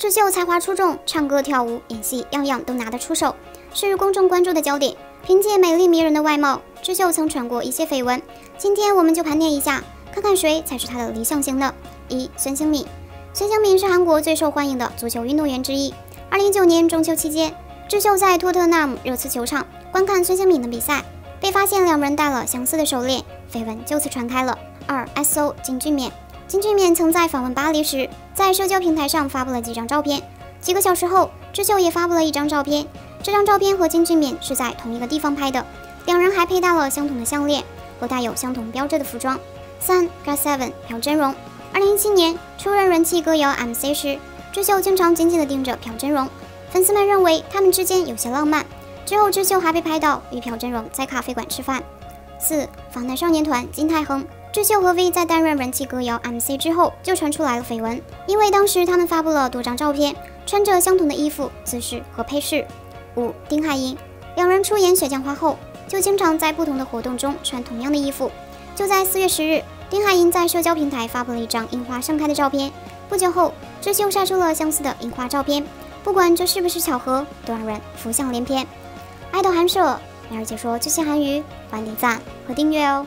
智秀才华出众，唱歌、跳舞、演戏，样样都拿得出手，是公众关注的焦点。凭借美丽迷人的外貌，智秀曾传过一些绯闻。今天我们就盘点一下，看看谁才是她的理想型呢？一、孙兴敏。孙兴敏是韩国最受欢迎的足球运动员之一。二零一九年中秋期间，智秀在托特纳姆热刺球场观看孙兴敏的比赛，被发现两人戴了相似的手链，绯闻就此传开了。二、S.O. 金俊勉。金俊勉曾在访问巴黎时，在社交平台上发布了几张照片。几个小时后，智秀也发布了一张照片。这张照片和金俊勉是在同一个地方拍的，两人还佩戴了相同的项链和带有相同标志的服装。三 GOT7 朴真荣，二零一七年出任人气歌谣 MC 时，智秀经常紧紧地盯着朴真荣，粉丝们认为他们之间有些浪漫。之后，智秀还被拍到与朴真荣在咖啡馆吃饭。四防弹少年团金泰亨。智秀和 V 在担任人气歌谣 MC 之后，就传出来了绯闻，因为当时他们发布了多张照片，穿着相同的衣服、姿势和配饰。五丁海寅，两人出演《雪降花》后，就经常在不同的活动中穿同样的衣服。就在四月十日，丁海寅在社交平台发布了一张樱花盛开的照片，不久后，智秀晒出了相似的樱花照片。不管这是不是巧合，都让人浮想联翩。爱豆韩舍，每日解说最新韩语，欢迎点赞和订阅哦。